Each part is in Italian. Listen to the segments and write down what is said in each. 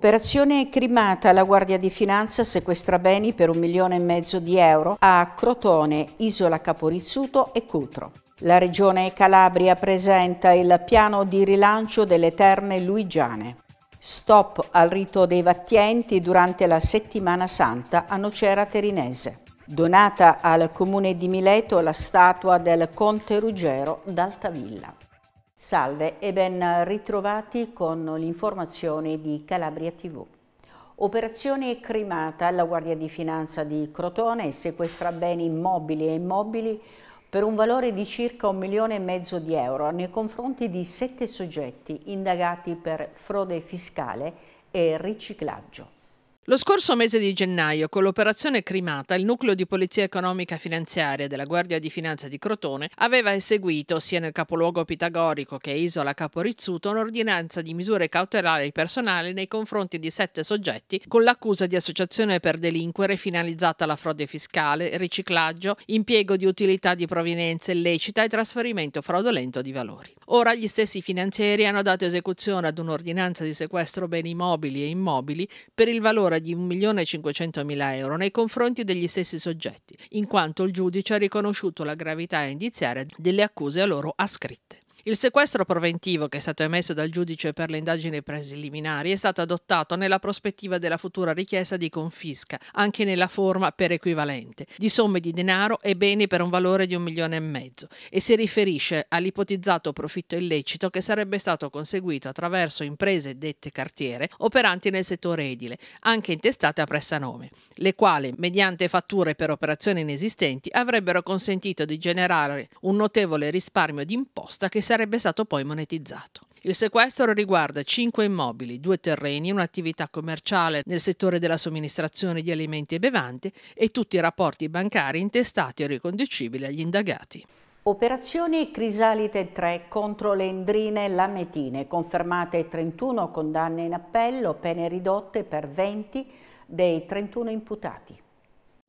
Operazione crimata, la Guardia di Finanza sequestra beni per un milione e mezzo di euro a Crotone, Isola Caporizzuto e Cutro. La Regione Calabria presenta il piano di rilancio delle terme luigiane. Stop al rito dei Vattienti durante la settimana santa a Nocera Terinese. Donata al comune di Mileto la statua del conte Ruggero d'Altavilla. Salve e ben ritrovati con l'informazione di Calabria TV. Operazione crimata alla Guardia di Finanza di Crotone sequestra beni immobili e immobili per un valore di circa un milione e mezzo di euro nei confronti di sette soggetti indagati per frode fiscale e riciclaggio. Lo scorso mese di gennaio, con l'operazione Crimata, il nucleo di polizia economica finanziaria della Guardia di Finanza di Crotone aveva eseguito, sia nel capoluogo pitagorico che Isola Caporizzuto, un'ordinanza di misure cautelari personali nei confronti di sette soggetti con l'accusa di associazione per delinquere finalizzata alla frode fiscale, riciclaggio, impiego di utilità di provenienza illecita e trasferimento fraudolento di valori. Ora gli stessi finanzieri hanno dato esecuzione ad un'ordinanza di sequestro beni mobili e immobili per il valore di 1.500.000 euro nei confronti degli stessi soggetti, in quanto il giudice ha riconosciuto la gravità indiziaria delle accuse a loro ascritte. Il sequestro preventivo che è stato emesso dal giudice per le indagini preliminari è stato adottato nella prospettiva della futura richiesta di confisca, anche nella forma per equivalente, di somme di denaro e beni per un valore di un milione e mezzo e si riferisce all'ipotizzato profitto illecito che sarebbe stato conseguito attraverso imprese dette cartiere operanti nel settore edile, anche intestate a prestanome, le quali, mediante fatture per operazioni inesistenti, avrebbero consentito di generare un notevole risparmio di imposta che sarebbe stato poi monetizzato. Il sequestro riguarda cinque immobili, due terreni, un'attività commerciale nel settore della somministrazione di alimenti e bevande e tutti i rapporti bancari intestati o riconducibili agli indagati. Operazione Crisalite 3 contro le Endrine Lametine, confermate 31 condanne in appello, pene ridotte per 20 dei 31 imputati.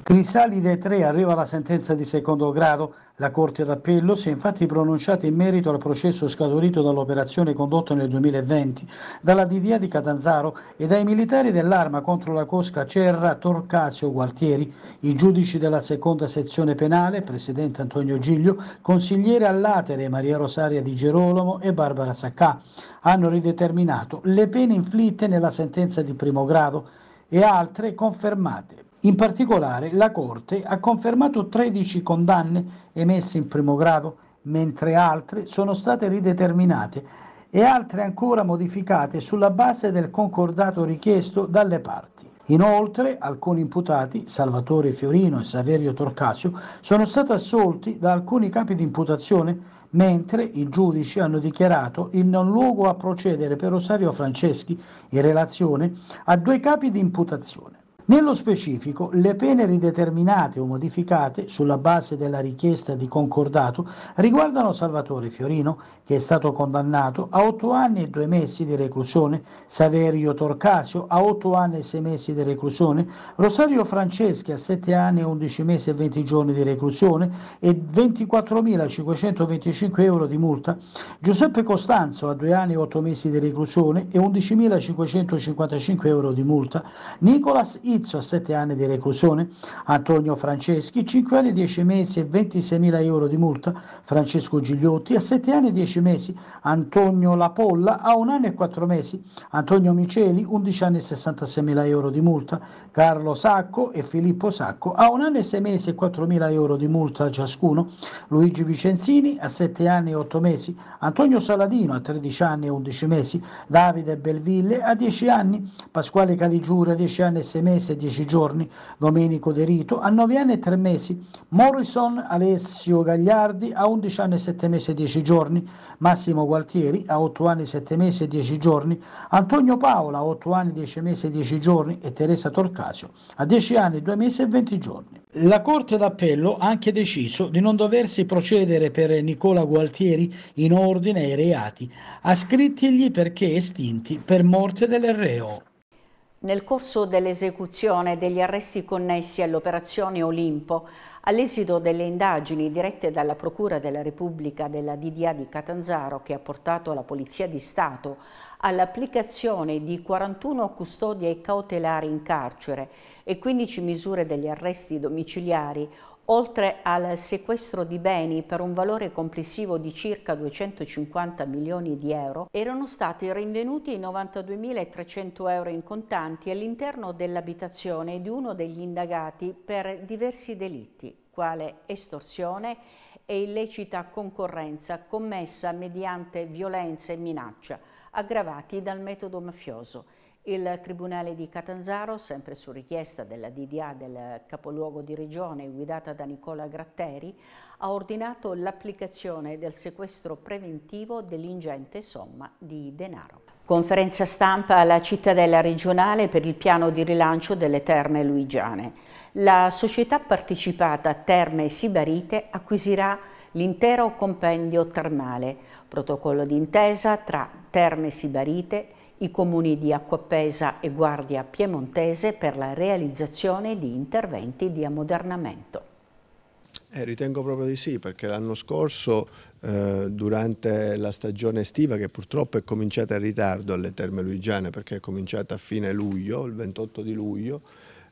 Crisalide 3 arriva la sentenza di secondo grado. La Corte d'Appello si è infatti pronunciata in merito al processo scaturito dall'operazione condotta nel 2020 dalla DDA di Catanzaro e dai militari dell'arma contro la cosca Cerra, Torcasio, Gualtieri, i giudici della seconda sezione penale, Presidente Antonio Giglio, consigliere all'Atere Maria Rosaria di Gerolamo e Barbara Saccà, hanno rideterminato le pene inflitte nella sentenza di primo grado e altre confermate. In particolare la Corte ha confermato 13 condanne emesse in primo grado, mentre altre sono state rideterminate e altre ancora modificate sulla base del concordato richiesto dalle parti. Inoltre, alcuni imputati, Salvatore Fiorino e Saverio Torcasio, sono stati assolti da alcuni capi di imputazione, mentre i giudici hanno dichiarato il non luogo a procedere per Rosario Franceschi in relazione a due capi di imputazione. Nello specifico, le pene rideterminate o modificate sulla base della richiesta di concordato riguardano Salvatore Fiorino, che è stato condannato a 8 anni e 2 mesi di reclusione, Saverio Torcasio a 8 anni e 6 mesi di reclusione, Rosario Franceschi a 7 anni e 11 mesi e 20 giorni di reclusione e 24.525 euro di multa, Giuseppe Costanzo a 2 anni e 8 mesi di reclusione e 11.555 euro di multa, Nicolas Izzo Izzo a 7 anni di reclusione, Antonio Franceschi 5 anni 10 mesi e 26 mila euro di multa, Francesco Gigliotti a 7 anni e 10 mesi, Antonio Lapolla a 1 anno e 4 mesi, Antonio Miceli 11 anni e 66 mila euro di multa, Carlo Sacco e Filippo Sacco a 1 anno e 6 mesi e 4 mila euro di multa ciascuno, Luigi Vicenzini a 7 anni e 8 mesi, Antonio Saladino a 13 anni e 11 mesi, Davide Belville a 10 anni, Pasquale Caligiura a 10 anni e 6 mesi mese e 10 giorni, Domenico De Rito. A 9 anni e 3 mesi, Morrison Alessio Gagliardi. A 11 anni e 7 mesi e 10 giorni, Massimo Gualtieri. A 8 anni e 7 mesi e 10 giorni, Antonio Paola. A 8 anni, 10 mesi e 10 giorni e Teresa Torcasio. A 10 anni, 2 mesi e 20 giorni. La Corte d'Appello ha anche deciso di non doversi procedere per Nicola Gualtieri in ordine ai reati, ascrittigli perché estinti per morte del reo. Nel corso dell'esecuzione degli arresti connessi all'operazione Olimpo, all'esito delle indagini dirette dalla Procura della Repubblica della DDA di Catanzaro che ha portato la Polizia di Stato all'applicazione di 41 custodie cautelari in carcere e 15 misure degli arresti domiciliari, oltre al sequestro di beni per un valore complessivo di circa 250 milioni di euro, erano stati rinvenuti 92.300 euro in contanti all'interno dell'abitazione di uno degli indagati per diversi delitti, quale estorsione e illecita concorrenza commessa mediante violenza e minaccia, aggravati dal metodo mafioso. Il Tribunale di Catanzaro, sempre su richiesta della DDA del capoluogo di regione guidata da Nicola Gratteri, ha ordinato l'applicazione del sequestro preventivo dell'ingente somma di denaro. Conferenza stampa alla cittadella regionale per il piano di rilancio delle terme luigiane. La società partecipata Terme Sibarite acquisirà l'intero compendio termale, protocollo d'intesa tra Terme Sibarite i comuni di Acquapesa e Guardia Piemontese per la realizzazione di interventi di ammodernamento. Eh, ritengo proprio di sì, perché l'anno scorso, eh, durante la stagione estiva, che purtroppo è cominciata in ritardo alle Terme Luigiane, perché è cominciata a fine luglio, il 28 di luglio,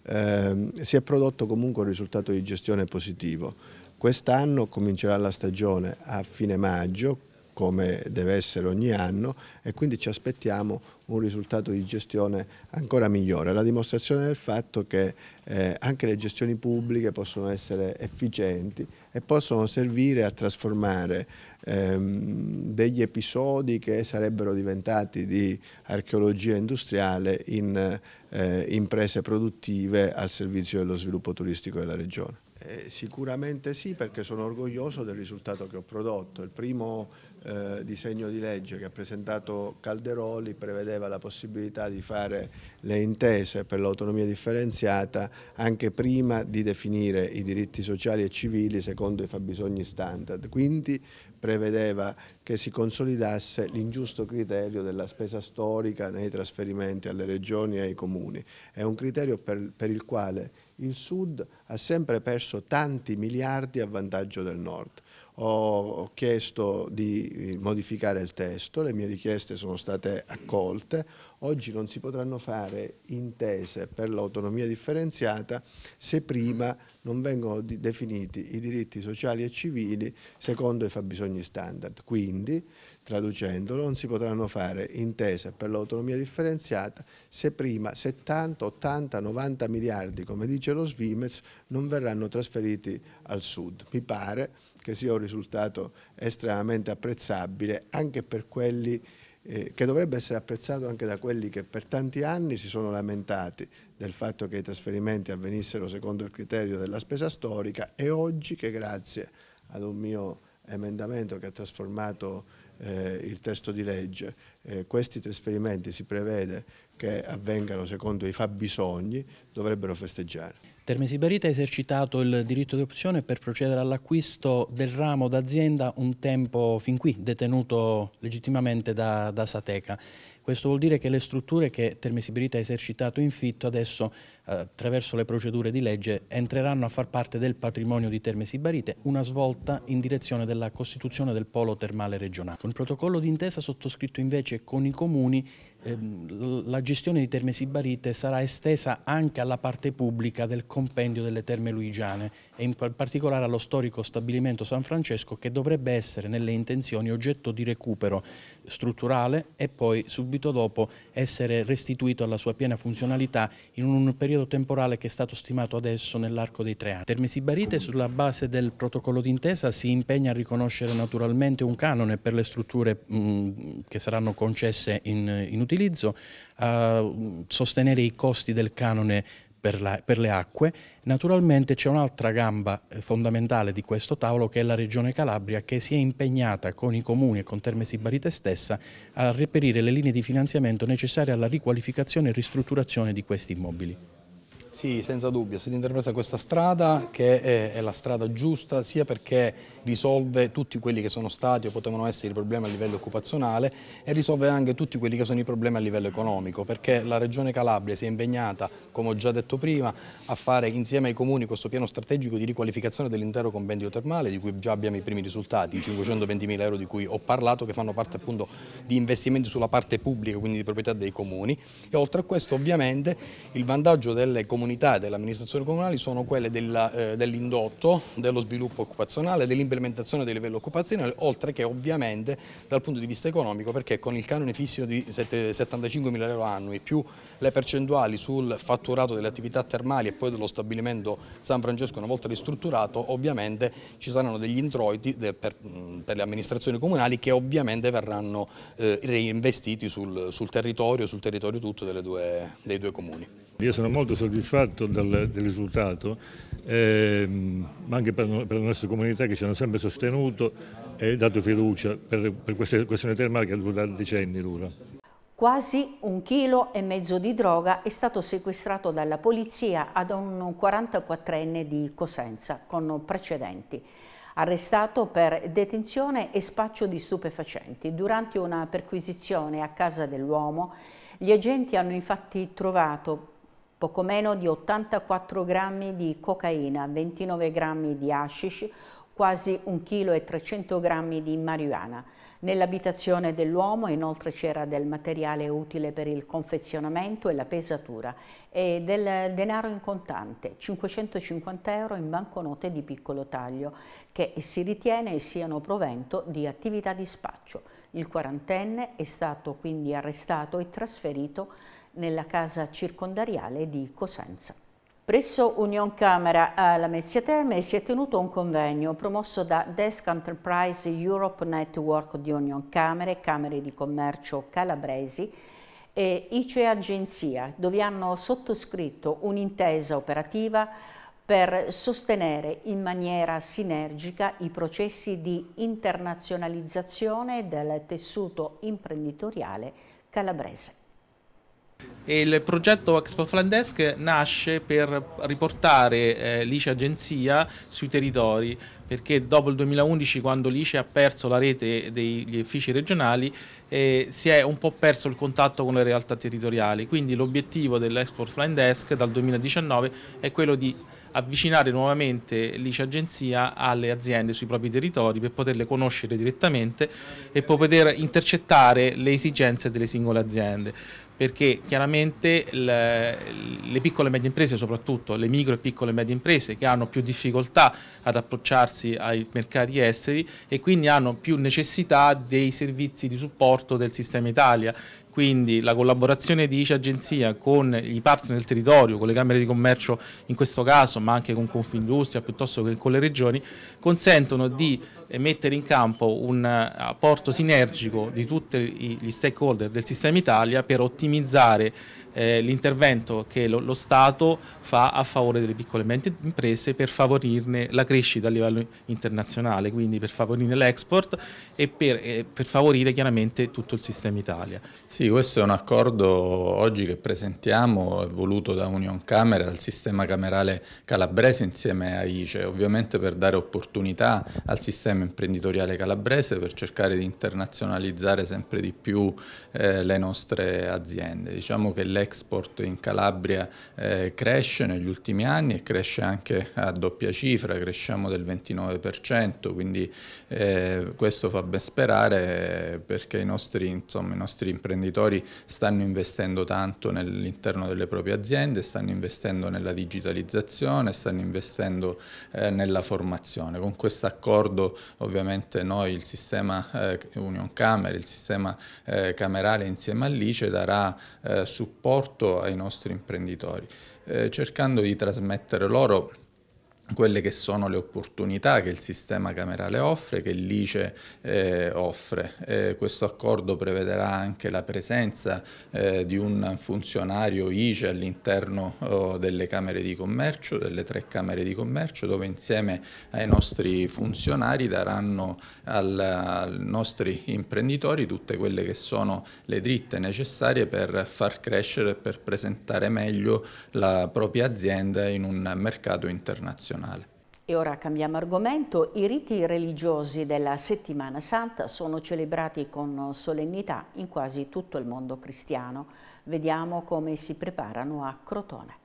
eh, si è prodotto comunque un risultato di gestione positivo. Quest'anno comincerà la stagione a fine maggio, come deve essere ogni anno e quindi ci aspettiamo un risultato di gestione ancora migliore. La dimostrazione del fatto che eh, anche le gestioni pubbliche possono essere efficienti e possono servire a trasformare ehm, degli episodi che sarebbero diventati di archeologia industriale in eh, imprese produttive al servizio dello sviluppo turistico della regione. Eh, sicuramente sì perché sono orgoglioso del risultato che ho prodotto. Il primo eh, disegno di legge che ha presentato Calderoli prevedeva la possibilità di fare le intese per l'autonomia differenziata anche prima di definire i diritti sociali e civili secondo i fabbisogni standard. Quindi prevedeva che si consolidasse l'ingiusto criterio della spesa storica nei trasferimenti alle regioni e ai comuni. È un criterio per, per il quale il Sud ha sempre perso tanti miliardi a vantaggio del Nord ho chiesto di eh, modificare il testo, le mie richieste sono state accolte, oggi non si potranno fare intese per l'autonomia differenziata se prima non vengono definiti i diritti sociali e civili secondo i fabbisogni standard. Quindi, traducendolo, non si potranno fare intese per l'autonomia differenziata se prima 70, 80, 90 miliardi, come dice lo Svimez, non verranno trasferiti al Sud. Mi pare che sia un risultato estremamente apprezzabile anche per quelli eh, che dovrebbe essere apprezzato anche da quelli che per tanti anni si sono lamentati del fatto che i trasferimenti avvenissero secondo il criterio della spesa storica e oggi che grazie ad un mio emendamento che ha trasformato eh, il testo di legge, eh, questi trasferimenti si prevede che avvengano secondo i fabbisogni, dovrebbero festeggiare. Termesi Barita ha esercitato il diritto di opzione per procedere all'acquisto del ramo d'azienda un tempo fin qui detenuto legittimamente da, da Sateca. Questo vuol dire che le strutture che Termesi Barita ha esercitato in fitto adesso attraverso le procedure di legge entreranno a far parte del patrimonio di Termesi Barite, una svolta in direzione della costituzione del polo termale regionale. Con il protocollo d'intesa sottoscritto invece con i comuni la gestione di Terme Sibarite sarà estesa anche alla parte pubblica del compendio delle terme luigiane e in particolare allo storico stabilimento San Francesco che dovrebbe essere nelle intenzioni oggetto di recupero strutturale e poi subito dopo essere restituito alla sua piena funzionalità in un periodo temporale che è stato stimato adesso nell'arco dei tre anni. Terme Sibarite sulla base del protocollo d'intesa si impegna a riconoscere naturalmente un canone per le strutture mh, che saranno concesse in, in utilizzo, a sostenere i costi del canone per, la, per, le acque. Naturalmente c'è un'altra gamba eh, fondamentale di questo tavolo che è la Regione Calabria che si è impegnata con i comuni e con Termesi Barite stessa a reperire le linee di finanziamento necessarie alla riqualificazione e ristrutturazione di questi immobili. Sì, senza dubbio, è stata intrapresa questa strada che è, è, la strada giusta sia perché risolve tutti quelli che sono stati o potevano essere i problemi a livello occupazionale e risolve anche tutti quelli che sono i problemi a livello economico perché la Regione Calabria si è impegnata, come ho già detto prima, a fare insieme ai comuni questo piano strategico di riqualificazione dell'intero compendio termale di cui già abbiamo i primi risultati, i 520 mila euro di cui ho parlato che fanno parte appunto di investimenti sulla parte pubblica, quindi di proprietà dei comuni. E oltre a questo ovviamente il vantaggio delle comunità e delle amministrazioni comunali sono quelle eh, dell'indotto, dello sviluppo occupazionale, dell'implementazione del livello occupazionale, oltre che ovviamente dal punto di vista economico perché con il canone fisso di 75 mila euro annui più le percentuali sul fatturato delle attività termali e poi dello stabilimento San Francesco una volta ristrutturato ovviamente ci saranno degli introiti per, le amministrazioni comunali che ovviamente verranno eh, reinvestiti sul, sul, territorio, sul territorio tutto due, dei due comuni. Io sono molto soddisfatto del, del risultato, ehm, ma anche per, per, le nostre comunità che ci hanno sempre sostenuto e dato fiducia per, per questa questione termale che dura decenni. Dura. Quasi un chilo e mezzo di droga è stato sequestrato dalla polizia ad un 44enne di Cosenza con precedenti arrestato per detenzione e spaccio di stupefacenti. Durante una perquisizione a casa dell'uomo, gli agenti hanno infatti trovato poco meno di 84 grammi di cocaina, 29 grammi di hashish, quasi 1 kg 300 grammi di marijuana. Nell'abitazione dell'uomo inoltre c'era del materiale utile per il confezionamento e la pesatura e del denaro in contante, 550 euro in banconote di piccolo taglio, che si ritiene siano provento di attività di spaccio. Il quarantenne è stato quindi arrestato e trasferito nella casa circondariale di Cosenza. Presso Union Camera a Lamezia Terme si è tenuto un convegno promosso da Desk Enterprise Europe Network di Union Camere, Camere di Commercio Calabresi e ICE Agenzia, dove hanno sottoscritto un'intesa operativa per sostenere in maniera sinergica i processi di internazionalizzazione del tessuto imprenditoriale calabrese. Il progetto Expo Flandesk nasce per riportare eh, l'ICE Agenzia sui territori perché dopo il 2011 quando l'ICE ha perso la rete degli uffici regionali eh, si è un po' perso il contatto con le realtà territoriali. Quindi l'obiettivo dell'Export Flying Desk dal 2019 è quello di avvicinare nuovamente l'ICE Agenzia alle aziende sui propri territori per poterle conoscere direttamente e poter intercettare le esigenze delle singole aziende perché chiaramente le, le piccole e medie imprese, soprattutto le micro e piccole e medie imprese che hanno più difficoltà ad approcciarsi ai mercati esteri e quindi hanno più necessità dei servizi di supporto del sistema Italia. Quindi la collaborazione di ICE Agenzia con i partner del territorio, con le camere di commercio in questo caso, ma anche con Confindustria piuttosto che con le regioni, consentono di mettere in campo un apporto sinergico di tutti gli stakeholder del sistema Italia per ottimizzare eh, l'intervento che lo, Stato fa a favore delle piccole e medie imprese per favorirne la crescita a livello internazionale, quindi per favorire l'export e per, eh, per, favorire chiaramente tutto il sistema Italia. Sì, questo è un accordo oggi che presentiamo, voluto da Union Camera, al sistema camerale calabrese insieme a ICE, ovviamente per dare opportunità al sistema imprenditoriale calabrese, per cercare di internazionalizzare sempre di più eh, le nostre aziende. Diciamo che l'export in Calabria eh, cresce negli ultimi anni e cresce anche a doppia cifra, cresciamo del 29%, quindi eh, questo fa ben sperare perché i nostri, insomma, i nostri imprenditori stanno investendo tanto all'interno delle proprie aziende, stanno investendo nella digitalizzazione, stanno investendo eh, nella formazione. Con questo accordo ovviamente noi il sistema eh, Union Camera, il sistema eh, camerale insieme all'ICE darà eh, supporto ai nostri imprenditori, eh, cercando di trasmettere loro quelle che sono le opportunità che il sistema camerale offre, che l'ICE eh, offre. Eh, questo accordo prevederà anche la presenza eh, di un funzionario ICE all'interno oh, delle Camere di Commercio, delle tre Camere di Commercio, dove insieme ai nostri funzionari daranno ai nostri imprenditori tutte quelle che sono le dritte necessarie per far crescere e per presentare meglio la propria azienda in un mercato internazionale nazionale. E ora cambiamo argomento. I riti religiosi della Settimana Santa sono celebrati con solennità in quasi tutto il mondo cristiano. Vediamo come si preparano a Crotone.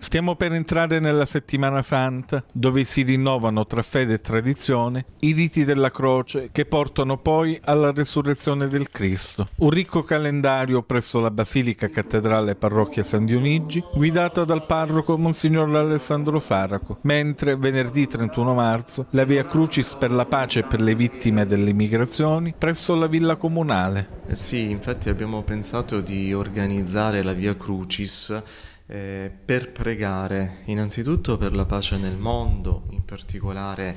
Stiamo per entrare nella settimana santa, dove si rinnovano tra fede e tradizione i riti della croce che portano poi alla resurrezione del Cristo. Un ricco calendario presso la Basilica Cattedrale Parrocchia San Dionigi, guidata dal parroco Monsignor Alessandro Saraco, mentre venerdì 31 marzo la Via Crucis per la pace e per le vittime delle migrazioni presso la Villa Comunale. Eh sì, infatti abbiamo pensato di organizzare la Via Crucis eh, per pregare innanzitutto per la pace nel mondo, in particolare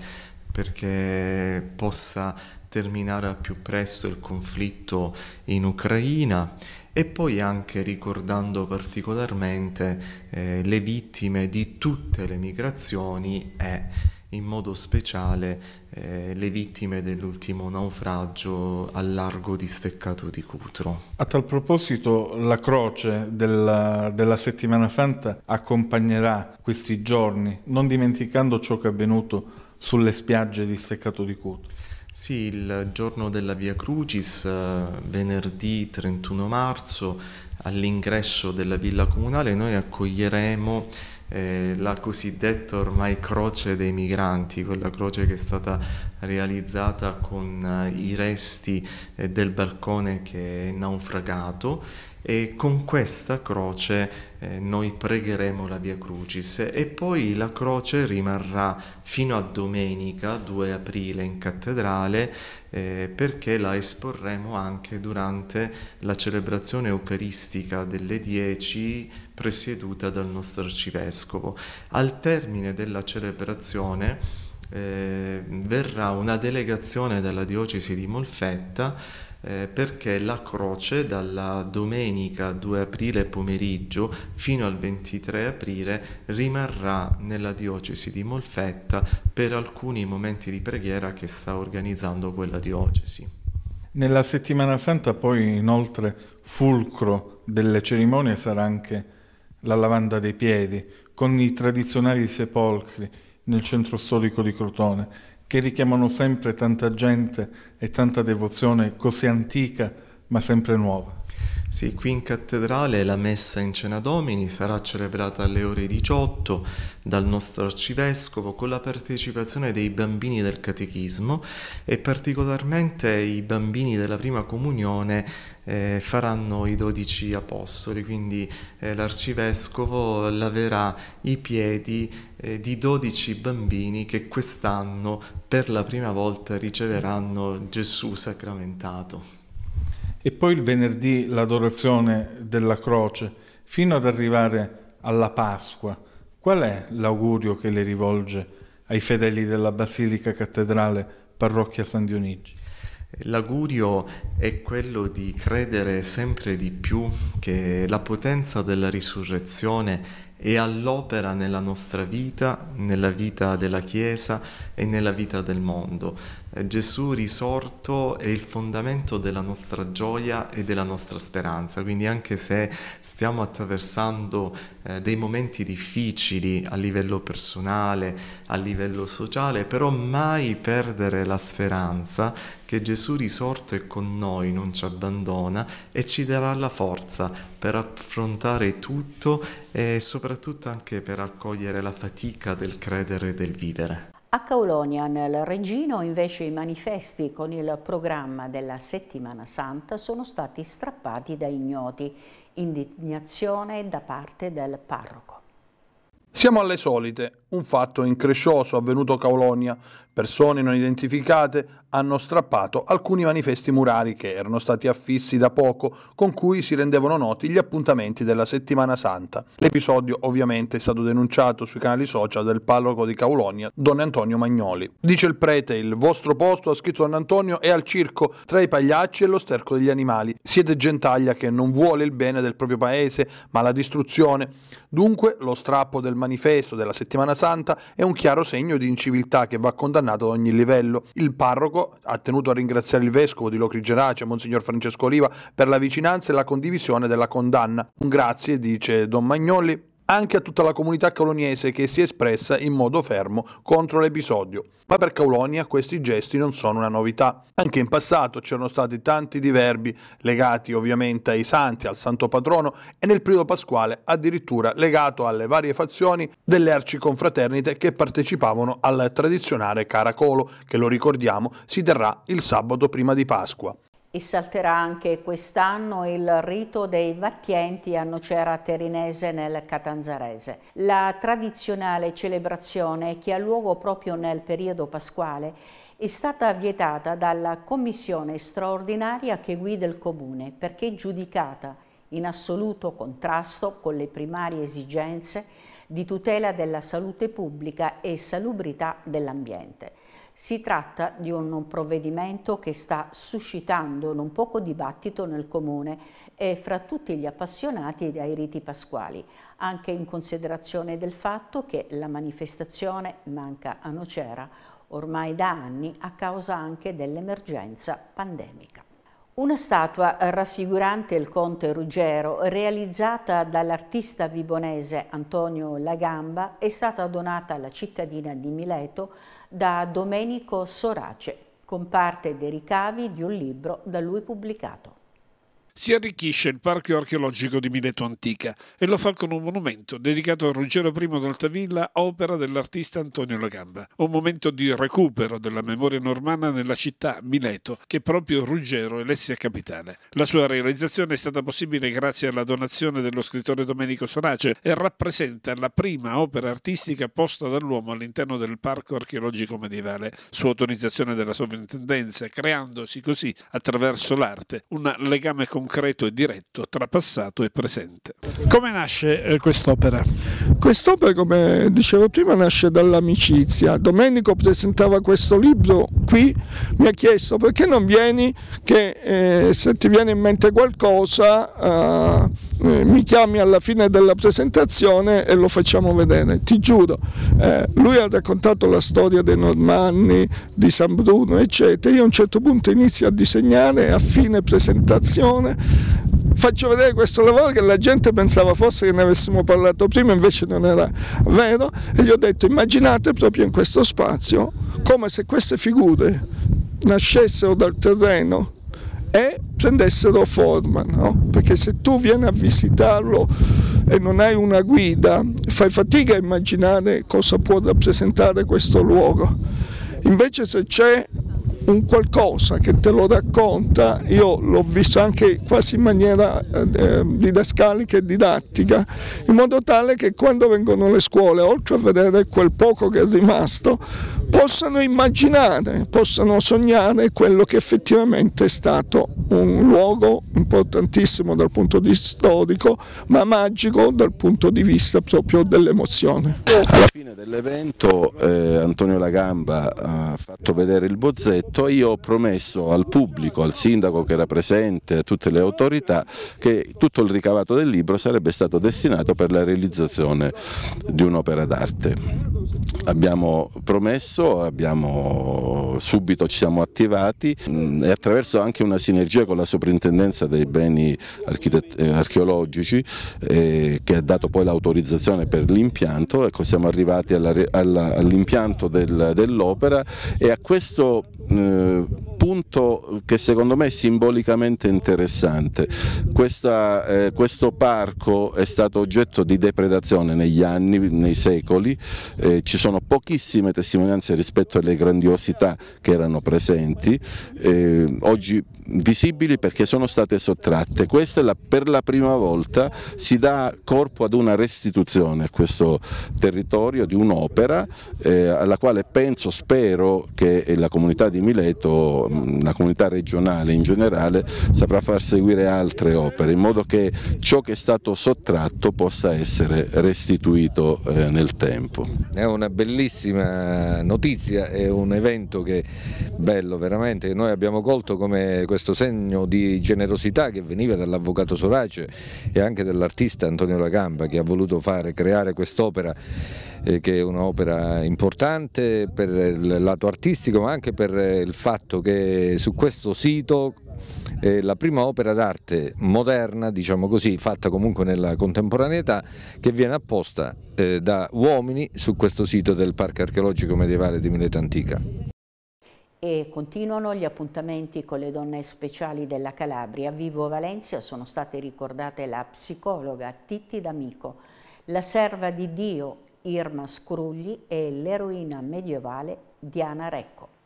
perché possa terminare al più presto il conflitto in Ucraina e poi anche ricordando particolarmente eh, le vittime di tutte le migrazioni e in modo speciale eh, le vittime dell'ultimo naufragio al largo di Steccato di Cutro. A tal proposito la croce della, della Settimana Santa accompagnerà questi giorni, non dimenticando ciò che è avvenuto sulle spiagge di Steccato di Cutro. Sì, il giorno della Via Crucis, eh, venerdì 31 marzo, all'ingresso della villa comunale noi accoglieremo eh, la cosiddetta ormai croce dei migranti, quella croce che è stata realizzata con eh, i resti eh, del balcone che è naufragato. E con questa croce eh, noi pregheremo la Via Crucis e poi la croce rimarrà fino a domenica 2 aprile in cattedrale eh, perché la esporremo anche durante la celebrazione eucaristica delle 10 presieduta dal nostro arcivescovo. Al termine della celebrazione eh, verrà una delegazione della diocesi di Molfetta eh, perché la croce dalla domenica 2 aprile pomeriggio fino al 23 aprile rimarrà nella diocesi di Molfetta per alcuni momenti di preghiera che sta organizzando quella diocesi. Nella settimana santa poi inoltre fulcro delle cerimonie sarà anche la lavanda dei piedi con i tradizionali sepolcri nel centro storico di Crotone che richiamano sempre tanta gente e tanta devozione così antica ma sempre nuova. Sì, qui in cattedrale la messa in cena domini sarà celebrata alle ore 18 dal nostro arcivescovo con la partecipazione dei bambini del catechismo e particolarmente i bambini della prima comunione eh, faranno i dodici apostoli, quindi eh, l'arcivescovo laverà i piedi eh, di dodici bambini che quest'anno per la prima volta riceveranno Gesù sacramentato. E poi il venerdì l'adorazione della croce, fino ad arrivare alla Pasqua. Qual è l'augurio che le rivolge ai fedeli della Basilica Cattedrale Parrocchia San Dionigi? L'augurio è quello di credere sempre di più che la potenza della risurrezione è all'opera nella nostra vita, nella vita della Chiesa e nella vita del mondo. Eh, Gesù risorto è il fondamento della nostra gioia e della nostra speranza, quindi anche se stiamo attraversando eh, dei momenti difficili a livello personale, a livello sociale, però mai perdere la speranza che Gesù risorto è con noi, non ci abbandona e ci darà la forza per affrontare tutto e soprattutto anche per accogliere la fatica del credere e del vivere. A Caulonia, nel Regino, invece i manifesti con il programma della Settimana Santa sono stati strappati da ignoti. Indignazione da parte del parroco. Siamo alle solite. Un fatto increscioso avvenuto a Caulonia. Persone non identificate hanno strappato alcuni manifesti murari che erano stati affissi da poco, con cui si rendevano noti gli appuntamenti della settimana santa. L'episodio ovviamente è stato denunciato sui canali social del parroco di Caulonia, Don Antonio Magnoli. Dice il prete, il vostro posto, ha scritto Don Antonio, è al circo tra i pagliacci e lo sterco degli animali. Siete gentaglia che non vuole il bene del proprio paese, ma la distruzione. Dunque lo strappo del manifesto della settimana santa è un chiaro segno di inciviltà che va condannato condannato ad ogni livello. Il parroco ha tenuto a ringraziare il vescovo di Locri Gerace, Monsignor Francesco Oliva, per la vicinanza e la condivisione della condanna. Un grazie, dice Don Magnoli, anche a tutta la comunità cauloniese che si è espressa in modo fermo contro l'episodio. Ma per Caulonia questi gesti non sono una novità. Anche in passato c'erano stati tanti diverbi legati ovviamente ai santi, al santo patrono e nel periodo pasquale addirittura legato alle varie fazioni delle arciconfraternite che partecipavano al tradizionale caracolo che lo ricordiamo si terrà il sabato prima di Pasqua e salterà anche quest'anno il rito dei Vattienti a Nocera Terinese nel Catanzarese. La tradizionale celebrazione che ha luogo proprio nel periodo pasquale è stata vietata dalla commissione straordinaria che guida il comune perché giudicata in assoluto contrasto con le primarie esigenze di tutela della salute pubblica e salubrità dell'ambiente. Si tratta di un provvedimento che sta suscitando non poco dibattito nel Comune e fra tutti gli appassionati dai riti pasquali, anche in considerazione del fatto che la manifestazione manca a Nocera ormai da anni a causa anche dell'emergenza pandemica. Una statua raffigurante il conte Ruggero, realizzata dall'artista vibonese Antonio Lagamba, è stata donata alla cittadina di Mileto da Domenico Sorace, con parte dei ricavi di un libro da lui pubblicato si arricchisce il parco archeologico di Mileto Antica e lo fa con un monumento dedicato a Ruggero I d'Altavilla, opera dell'artista Antonio Lagamba. Un momento di recupero della memoria normanna nella città Mileto, che proprio Ruggero elesse a capitale. La sua realizzazione è stata possibile grazie alla donazione dello scrittore Domenico Sorace e rappresenta la prima opera artistica posta dall'uomo all'interno del parco archeologico medievale, su autorizzazione della sovrintendenza, creandosi così, attraverso l'arte, un legame con concreto e diretto tra passato e presente. Come nasce eh, quest'opera? Quest'opera, come dicevo prima, nasce dall'amicizia. Domenico presentava questo libro qui, mi ha chiesto perché non vieni, che eh, se ti viene in mente qualcosa... Eh, eh, mi chiami alla fine della presentazione e lo facciamo vedere, ti giuro. Eh, lui ha raccontato la storia dei Normanni, di San Bruno, eccetera. Io a un certo punto inizio a disegnare a fine presentazione faccio vedere questo lavoro che la gente pensava forse che ne avessimo parlato prima, invece non era vero, e gli ho detto immaginate proprio in questo spazio come se queste figure nascessero dal terreno e prendessero forma, no? perché se tu vieni a visitarlo e non hai una guida, fai fatica a immaginare cosa può rappresentare questo luogo. Invece se c'è un qualcosa che te lo racconta, io l'ho visto anche quasi in maniera eh, didascalica e didattica, in modo tale che quando vengono le scuole, oltre a vedere quel poco che è rimasto, possano immaginare, possano sognare quello che effettivamente è stato un luogo importantissimo dal punto di vista storico, ma magico dal punto di vista proprio dell'emozione. Alla fine dell'evento eh, Antonio Lagamba ha fatto vedere il bozzetto e io ho promesso al pubblico, al sindaco che era presente, a tutte le autorità, che tutto il ricavato del libro sarebbe stato destinato per la realizzazione di un'opera d'arte. Abbiamo promesso, abbiamo, subito ci siamo attivati mm, e attraverso anche una sinergia con la soprintendenza dei beni eh, archeologici eh, che ha dato poi l'autorizzazione per l'impianto, ecco, siamo arrivati all'impianto del, dell'opera e a questo eh, punto che secondo me è simbolicamente interessante. Questa, eh, questo parco è stato oggetto di depredazione negli anni, nei secoli, eh, ci sono pochissime testimonianze rispetto alle grandiosità che erano presenti, eh, oggi visibili perché sono state sottratte. Questa la, per la prima volta si dà corpo ad una restituzione a questo territorio di un'opera eh, alla quale penso, spero che la comunità di Mileto, la comunità regionale in generale, saprà far seguire altre opere in modo che ciò che è stato sottratto possa essere restituito eh, nel tempo. È una bellissima notizia, è un evento che bello veramente, noi abbiamo colto come questo segno di generosità che veniva dall'avvocato Sorace e anche dall'artista Antonio Lagamba che ha voluto fare, creare quest'opera eh, che è un'opera importante per il lato artistico ma anche per il fatto che su questo sito è la prima opera d'arte moderna, diciamo così, fatta comunque nella contemporaneità, che viene apposta eh, da uomini su questo sito del Parco Archeologico Medievale di Mileta Antica. E continuano gli appuntamenti con le donne speciali della Calabria. A Vivo Valencia sono state ricordate la psicologa Titti D'Amico, la serva di Dio Irma Scrugli e l'eroina medievale Diana Recco.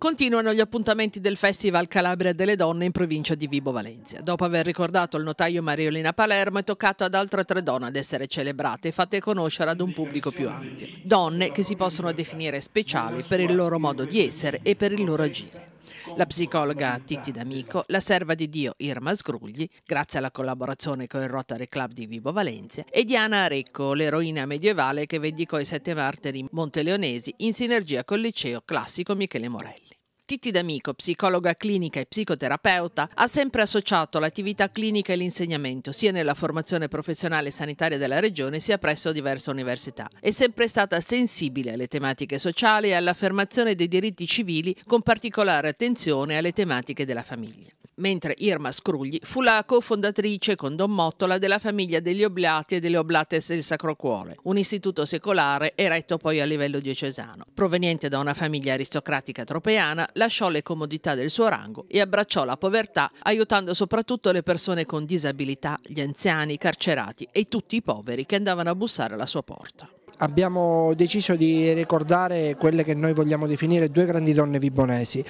Continuano gli appuntamenti del Festival Calabria delle Donne in provincia di Vibo Valencia. Dopo aver ricordato il notaio Mariolina Palermo, è toccato ad altre tre donne ad essere celebrate e fatte conoscere ad un pubblico più ampio. Donne che si possono definire speciali per il loro modo di essere e per il loro agire. La psicologa Titti D'Amico, la serva di Dio Irma Sgrugli, grazie alla collaborazione con il Rotary Club di Vibo Valencia, e Diana Arecco, l'eroina medievale che vendicò i sette martiri monteleonesi in sinergia col liceo classico Michele Morelli. Titti D'Amico, psicologa clinica e psicoterapeuta, ha sempre associato l'attività clinica e l'insegnamento sia nella formazione professionale sanitaria della regione sia presso diverse università. È sempre stata sensibile alle tematiche sociali e all'affermazione dei diritti civili con particolare attenzione alle tematiche della famiglia mentre Irma Scrugli fu la cofondatrice con Don Mottola della famiglia degli Oblati e delle Oblates del Sacro Cuore, un istituto secolare eretto poi a livello diocesano. Proveniente da una famiglia aristocratica tropeana, lasciò le comodità del suo rango e abbracciò la povertà, aiutando soprattutto le persone con disabilità, gli anziani, i carcerati e tutti i poveri che andavano a bussare alla sua porta abbiamo deciso di ricordare quelle che noi vogliamo definire due grandi donne vibonesi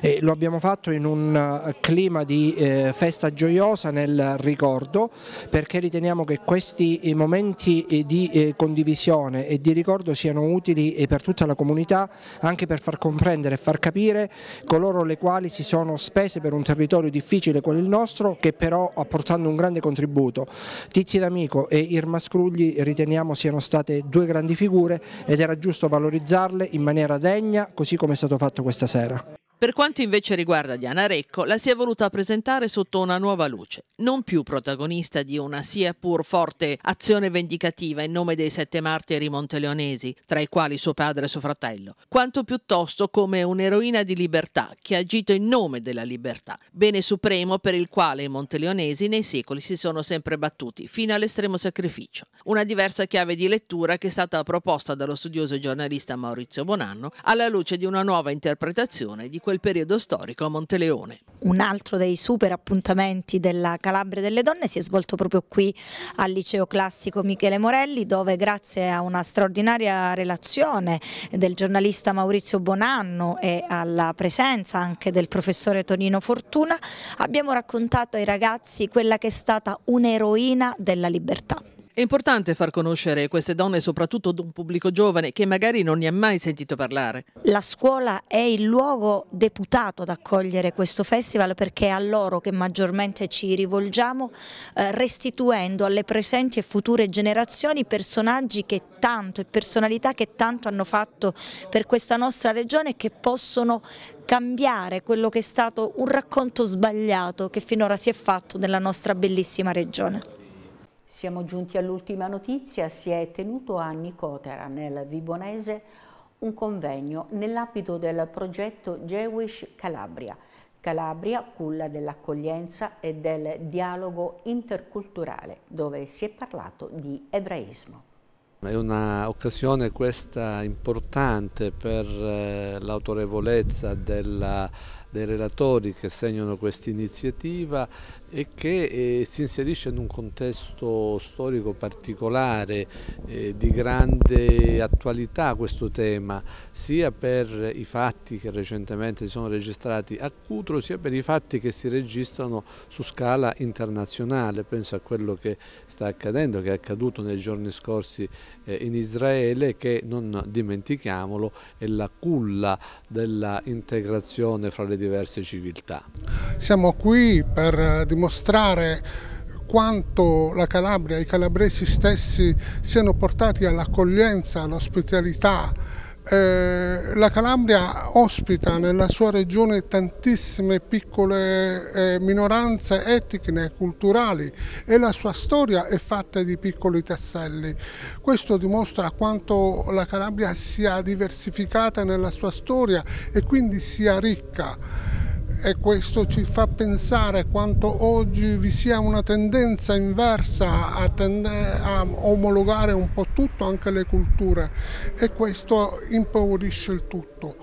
e lo abbiamo fatto in un eh, clima di eh, festa gioiosa nel ricordo perché riteniamo che questi momenti eh, di condivisione e di ricordo siano utili per tutta la comunità anche per far comprendere e far capire coloro le quali si sono spese per un territorio difficile quale il nostro che però apportando un grande contributo. Titti D'Amico e Irma Scrugli riteniamo siano state due grandi figure ed era giusto valorizzarle in maniera degna così come è stato fatto questa sera. Per quanto invece riguarda Diana Recco, la si è voluta presentare sotto una nuova luce, non più protagonista di una sia pur forte azione vendicativa in nome dei sette martiri monteleonesi, tra i quali suo padre e suo fratello, quanto piuttosto come un'eroina di libertà che ha agito in nome della libertà, bene supremo per il quale i monteleonesi nei secoli si sono sempre battuti, fino all'estremo sacrificio. Una diversa chiave di lettura che è stata proposta dallo studioso giornalista Maurizio Bonanno alla luce di una nuova interpretazione di quel periodo storico a Monteleone. Un altro dei super appuntamenti della Calabria delle Donne si è svolto proprio qui al Liceo Classico Michele Morelli dove grazie a una straordinaria relazione del giornalista Maurizio Bonanno e alla presenza anche del professore Tonino Fortuna abbiamo raccontato ai ragazzi quella che è stata un'eroina della libertà. È importante far conoscere queste donne soprattutto ad un pubblico giovane che magari non ne ha mai sentito parlare. La scuola è il luogo deputato ad accogliere questo festival perché è a loro che maggiormente ci rivolgiamo eh, restituendo alle presenti e future generazioni personaggi che tanto e personalità che tanto hanno fatto per questa nostra regione e che possono cambiare quello che è stato un racconto sbagliato che finora si è fatto nella nostra bellissima regione. Siamo giunti all'ultima notizia, si è tenuto a Nicotera, nel Vibonese, un convegno nell'ambito del progetto Jewish Calabria. Calabria, culla dell'accoglienza e del dialogo interculturale, dove si è parlato di ebraismo. È un'occasione questa importante per eh, l'autorevolezza della dei relatori che segnano questa iniziativa e che eh, si inserisce in un contesto storico particolare eh, di grande attualità questo tema, sia per i fatti che recentemente si sono registrati a Cutro, sia per i fatti che si registrano su scala internazionale. Penso a quello che sta accadendo, che è accaduto nei giorni scorsi in Israele, che non dimentichiamolo è la culla della integrazione fra le diverse civiltà. Siamo qui per dimostrare quanto la Calabria e i calabresi stessi siano portati all'accoglienza, all'ospitalità. Eh, la Calabria ospita nella sua regione tantissime piccole eh, minoranze etniche e culturali e la sua storia è fatta di piccoli tasselli. Questo dimostra quanto la Calabria sia diversificata nella sua storia e quindi sia ricca e questo ci fa pensare quanto oggi vi sia una tendenza inversa a, a, omologare un po' tutto, anche le culture e questo impaurisce il tutto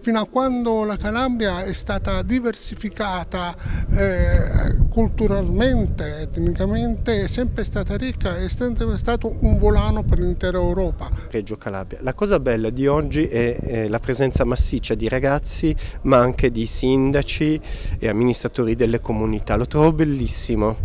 fino a quando la Calabria è stata diversificata eh, culturalmente, etnicamente, è sempre stata ricca, è sempre stato un volano per l'intera Europa. Reggio Calabria. La cosa bella di oggi è, è la presenza massiccia di ragazzi, ma anche di sindaci e amministratori delle comunità. Lo trovo bellissimo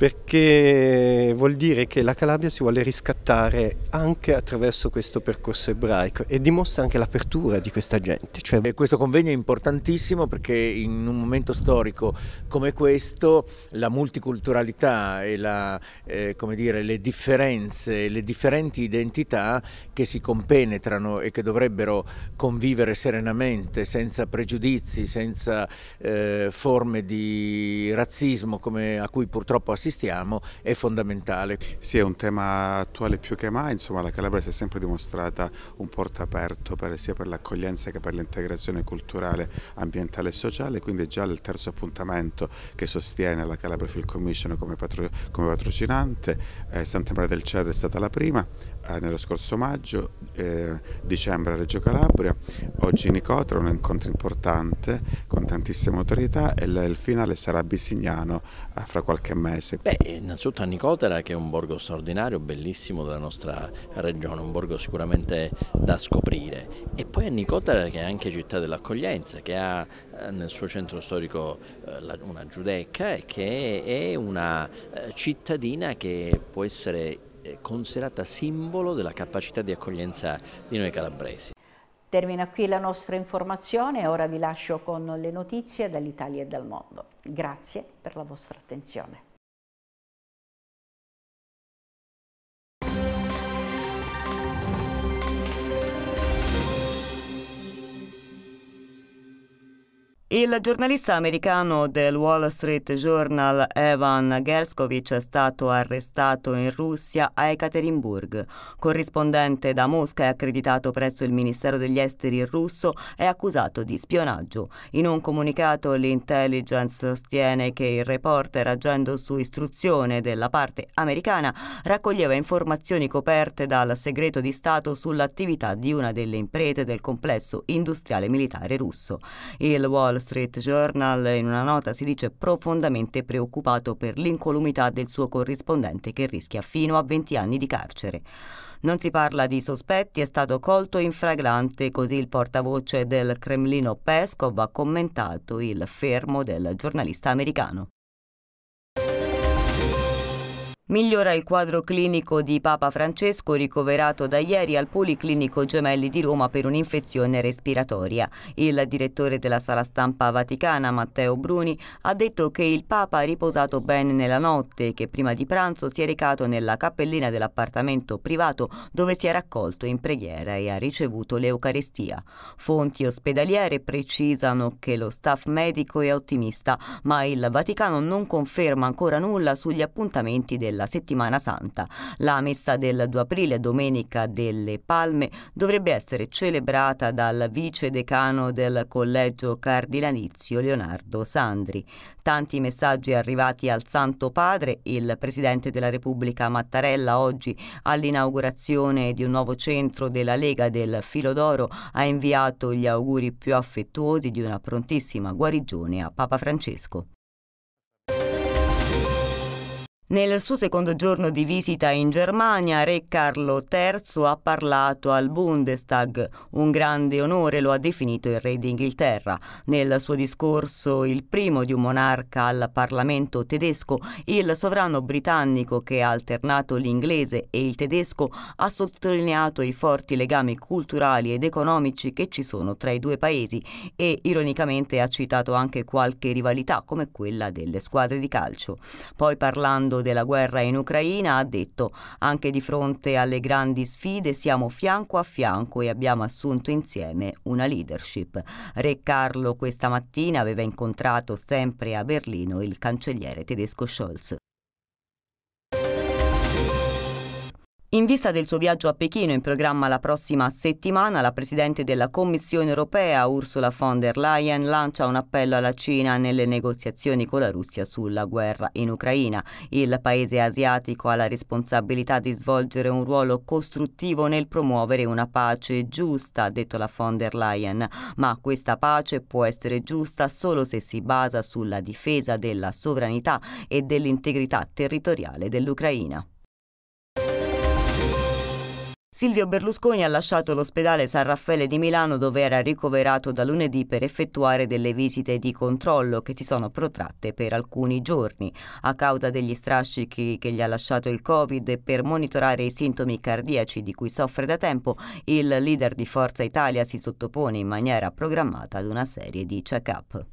perché vuol dire che la Calabria si vuole riscattare anche attraverso questo percorso ebraico e dimostra anche l'apertura di questa gente. Cioè... questo convegno è importantissimo perché in un momento storico come questo la multiculturalità e la, eh, dire, le differenze, le differenti identità che si compenetrano e che dovrebbero convivere serenamente, senza pregiudizi, senza eh, forme di razzismo a cui purtroppo assistiamo, assistiamo è fondamentale. Sì, è un tema attuale più che mai, insomma la Calabria si è sempre dimostrata un porto aperto per, sia per l'accoglienza che per l'integrazione culturale, ambientale e sociale, quindi è già il terzo appuntamento che sostiene la Calabria Film Commission come, patro, come patrocinante, eh, Santa Maria del Cerro è stata la prima, nello scorso maggio, eh, dicembre a Reggio Calabria, oggi Nicotra, un incontro importante con tantissime autorità e il finale sarà a Bisignano eh, fra qualche mese. Beh, innanzitutto a Nicotera che è un borgo straordinario, bellissimo della nostra regione, un borgo sicuramente da scoprire e poi a Nicotera che è anche città dell'accoglienza, che ha eh, nel suo centro storico eh, una giudecca e che è una cittadina che può essere considerata simbolo della capacità di accoglienza di noi calabresi. Termina qui la nostra informazione, ora vi lascio con le notizie dall'Italia e dal mondo. Grazie per la vostra attenzione. Il giornalista americano del Wall Street Journal Evan Gershkovich è stato arrestato in Russia a Ekaterinburg. Corrispondente da Mosca e accreditato presso il Ministero degli Esteri russo, è accusato di spionaggio. In un comunicato l'intelligence sostiene che il reporter, agendo su istruzione della parte americana, raccoglieva informazioni coperte dal segreto di Stato sull'attività di una delle imprese del complesso industriale militare russo. Il Wall Street Journal in una nota si dice profondamente preoccupato per l'incolumità del suo corrispondente che rischia fino a 20 anni di carcere. Non si parla di sospetti, è stato colto in fragrante, così il portavoce del Cremlino Peskov ha commentato il fermo del giornalista americano. Migliora il quadro clinico di Papa Francesco ricoverato da ieri al Policlinico Gemelli di Roma per un'infezione respiratoria. Il direttore della sala stampa vaticana, Matteo Bruni, ha detto che il Papa ha riposato bene nella notte e che prima di pranzo si è recato nella cappellina dell'appartamento privato dove si è raccolto in preghiera e ha ricevuto l'Eucaristia. Fonti ospedaliere precisano che lo staff medico è ottimista, ma il Vaticano non conferma ancora nulla sugli appuntamenti della della settimana santa. La messa del 2 aprile, domenica delle Palme, dovrebbe essere celebrata dal vice decano del collegio cardinalizio Leonardo Sandri. Tanti messaggi arrivati al Santo Padre, il Presidente della Repubblica Mattarella oggi all'inaugurazione di un nuovo centro della Lega del Filo d'Oro ha inviato gli auguri più affettuosi di una prontissima guarigione a Papa Francesco. Nel suo secondo giorno di visita in Germania, Re Carlo III ha parlato al Bundestag. Un grande onore lo ha definito il Re d'Inghilterra. Nel suo discorso, il primo di un monarca al Parlamento tedesco, il sovrano britannico che ha alternato l'inglese e il tedesco ha sottolineato i forti legami culturali ed economici che ci sono tra i due paesi e ironicamente ha citato anche qualche rivalità come quella delle squadre di calcio. Poi parlando della guerra in Ucraina, ha detto anche di fronte alle grandi sfide siamo fianco a fianco e abbiamo assunto insieme una leadership. Re Carlo questa mattina aveva incontrato sempre a Berlino il cancelliere tedesco Scholz. In vista del suo viaggio a Pechino in programma la prossima settimana, la Presidente della Commissione europea Ursula von der Leyen lancia un appello alla Cina nelle negoziazioni con la Russia sulla guerra in Ucraina. Il paese asiatico ha la responsabilità di svolgere un ruolo costruttivo nel promuovere una pace giusta, ha detto la von der Leyen, ma questa pace può essere giusta solo se si basa sulla difesa della sovranità e dell'integrità territoriale dell'Ucraina. Silvio Berlusconi ha lasciato l'ospedale San Raffaele di Milano dove era ricoverato da lunedì per effettuare delle visite di controllo che si sono protratte per alcuni giorni. A causa degli strascichi che gli ha lasciato il Covid e per monitorare i sintomi cardiaci di cui soffre da tempo, il leader di Forza Italia si sottopone in maniera programmata ad una serie di check-up.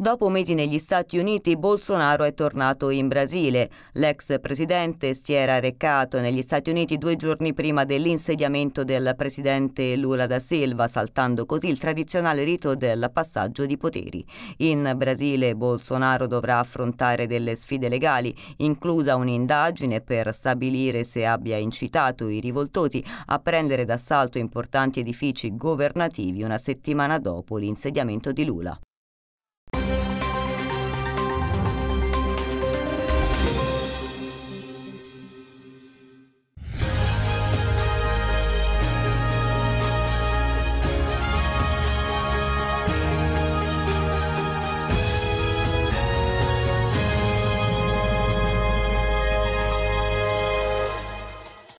Dopo mesi negli Stati Uniti, Bolsonaro è tornato in Brasile. L'ex presidente si era recato negli Stati Uniti due giorni prima dell'insediamento del presidente Lula da Silva, saltando così il tradizionale rito del passaggio di poteri. In Brasile, Bolsonaro dovrà affrontare delle sfide legali, inclusa un'indagine per stabilire se abbia incitato i rivoltosi a prendere d'assalto importanti edifici governativi una settimana dopo l'insediamento di Lula.